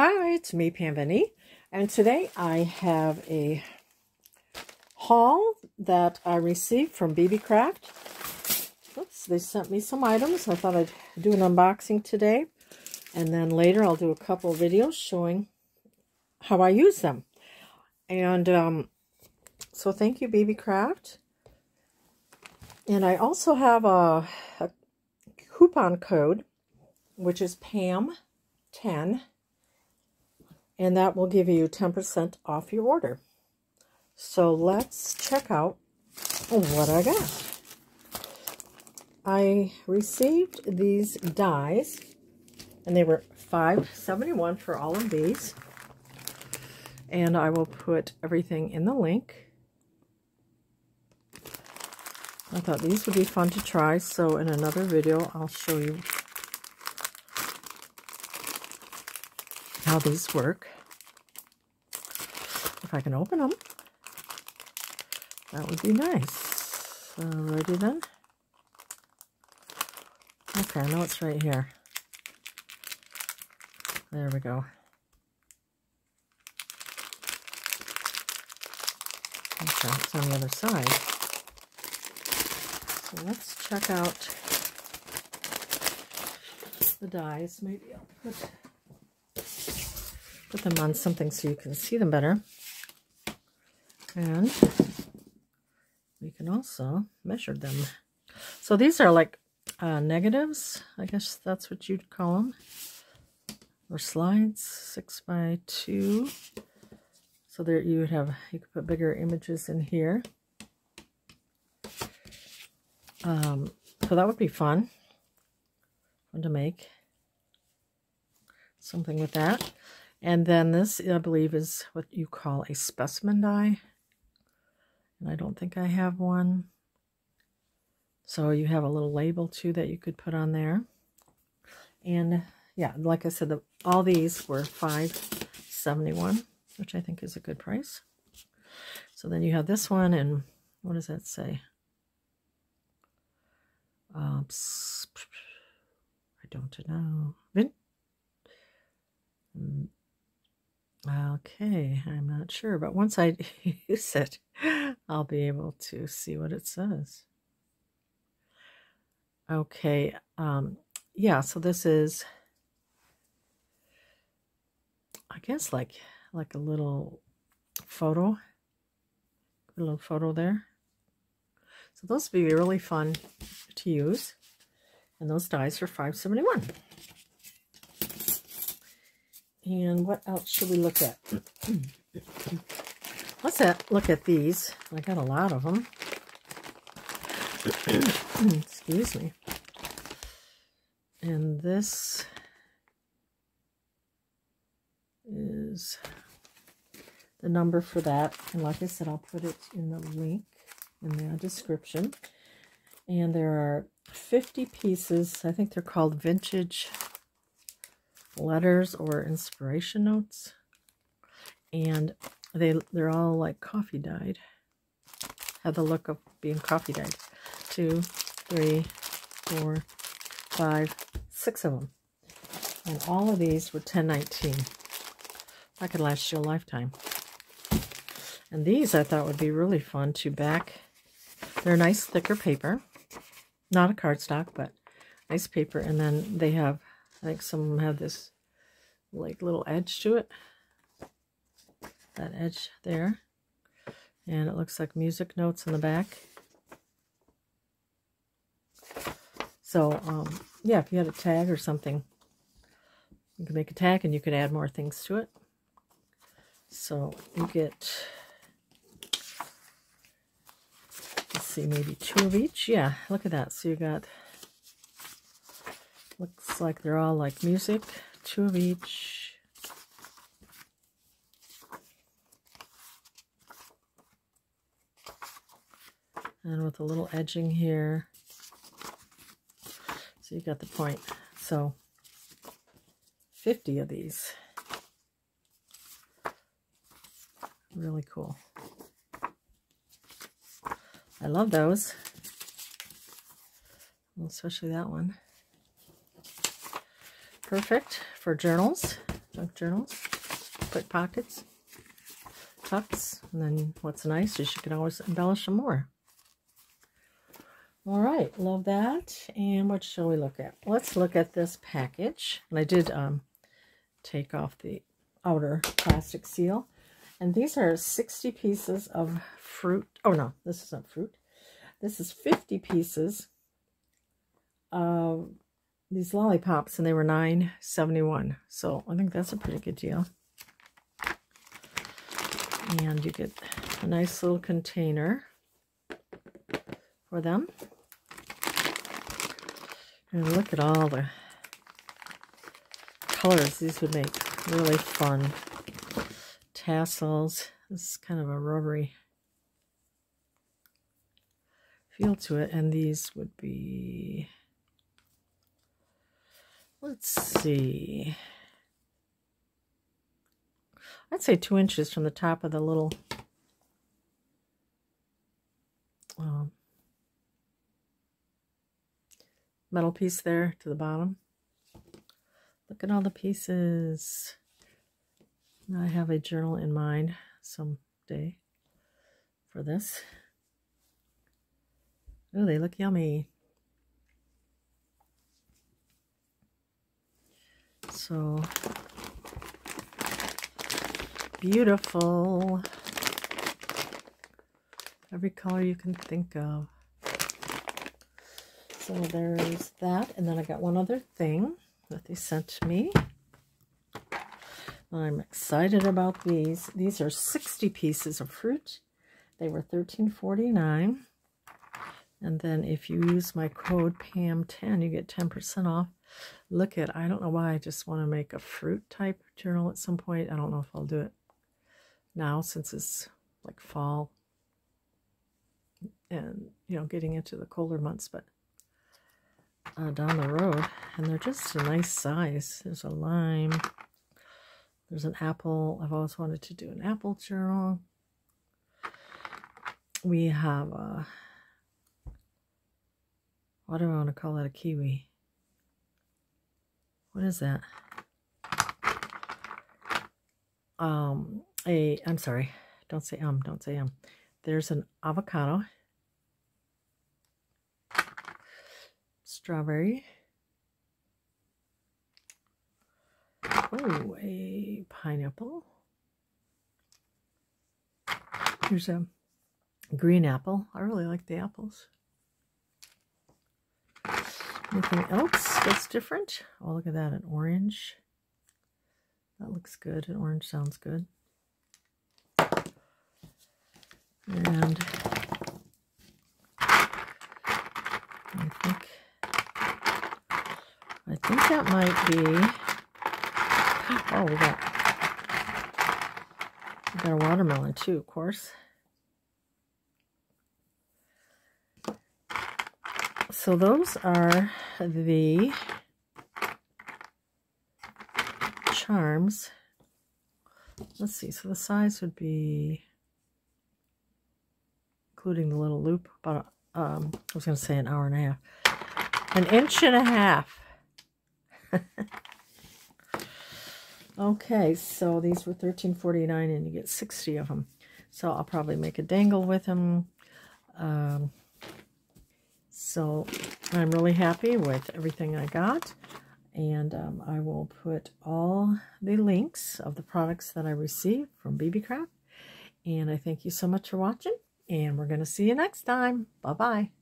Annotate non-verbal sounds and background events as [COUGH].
Hi, it's me, Pam VanEe, and today I have a haul that I received from Beebeecraft. Oops, they sent me some items. I thought I'd do an unboxing today, and then later I'll do a couple videos showing how I use them. And um, so thank you, Beebeecraft. And I also have a, a coupon code, which is PAM10 and that will give you 10% off your order. So let's check out what I got. I received these dies, and they were $5.71 for all of these. And I will put everything in the link. I thought these would be fun to try, so in another video I'll show you how these work. If I can open them, that would be nice. Alrighty then. Okay, I know it's right here. There we go. Okay, it's on the other side. So let's check out the dies. Maybe I'll put put them on something so you can see them better. And we can also measure them. So these are like uh, negatives, I guess that's what you'd call them. Or slides, six by two. So there you would have, you could put bigger images in here. Um, so that would be fun. Fun to make. Something with that. And then this, I believe, is what you call a specimen die. And I don't think I have one. So you have a little label, too, that you could put on there. And, yeah, like I said, the, all these were five seventy one, which I think is a good price. So then you have this one, and what does that say? Uh, I don't know. Vin Okay, I'm not sure, but once I [LAUGHS] use it, I'll be able to see what it says. Okay, um, yeah, so this is, I guess, like like a little photo, a little photo there. So those would be really fun to use, and those dies for 571. And what else should we look at? [CLEARS THROAT] Let's look at these. I got a lot of them. [CLEARS THROAT] Excuse me. And this is the number for that. And like I said, I'll put it in the link in the description. And there are 50 pieces. I think they're called vintage letters or inspiration notes. And they, they're all like coffee dyed. Have the look of being coffee dyed. Two, three, four, five, six of them. And all of these were 1019. That could last you a lifetime. And these I thought would be really fun to back. They're nice thicker paper. Not a cardstock, but nice paper. And then they have I think some of them have this like little edge to it. That edge there. And it looks like music notes in the back. So, um, yeah, if you had a tag or something, you could make a tag and you could add more things to it. So you get, let's see, maybe two of each. Yeah, look at that. So you got Looks like they're all like music, two of each. And with a little edging here. So you got the point. So 50 of these. Really cool. I love those. Especially that one perfect for journals. junk journals, quick pockets, tucks, and then what's nice is you can always embellish them more. All right, love that. And what shall we look at? Let's look at this package. And I did um, take off the outer plastic seal. And these are 60 pieces of fruit. Oh, no, this isn't fruit. This is 50 pieces of these lollipops, and they were nine seventy one. So I think that's a pretty good deal. And you get a nice little container for them. And look at all the colors these would make really fun. Tassels. This is kind of a rubbery feel to it. And these would be Let's see. I'd say two inches from the top of the little um, metal piece there to the bottom. Look at all the pieces. I have a journal in mind someday for this. Oh, they look yummy. So beautiful. Every color you can think of. So there's that. And then I got one other thing that they sent me. I'm excited about these. These are 60 pieces of fruit. They were $13.49. And then if you use my code PAM10, you get 10% off look at, I don't know why I just want to make a fruit type journal at some point. I don't know if I'll do it now since it's like fall and, you know, getting into the colder months, but uh, down the road. And they're just a nice size. There's a lime. There's an apple. I've always wanted to do an apple journal. We have a, what do I want to call that, a kiwi? What is that? Um, a, I'm sorry, don't say um, don't say um. There's an avocado, strawberry, oh, a pineapple. There's a green apple. I really like the apples. Anything else that's different? Oh, look at that, an orange. That looks good. An orange sounds good. And I think I think that might be oh we got we got a watermelon too, of course. So those are the charms. Let's see, so the size would be, including the little loop, about, um, I was going to say an hour and a half, an inch and a half. [LAUGHS] okay, so these were thirteen forty nine, and you get 60 of them. So I'll probably make a dangle with them. Um, so I'm really happy with everything I got. And um, I will put all the links of the products that I received from Beebeecraft. And I thank you so much for watching. And we're going to see you next time. Bye-bye.